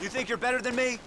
You think you're better than me?